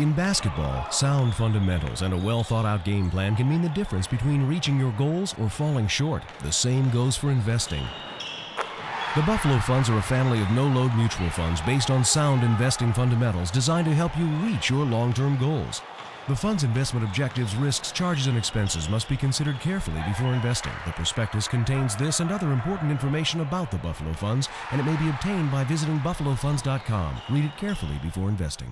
In basketball, sound fundamentals and a well thought out game plan can mean the difference between reaching your goals or falling short. The same goes for investing. The Buffalo Funds are a family of no load mutual funds based on sound investing fundamentals designed to help you reach your long term goals. The fund's investment objectives, risks, charges, and expenses must be considered carefully before investing. The prospectus contains this and other important information about the Buffalo Funds, and it may be obtained by visiting buffalofunds.com. Read it carefully before investing.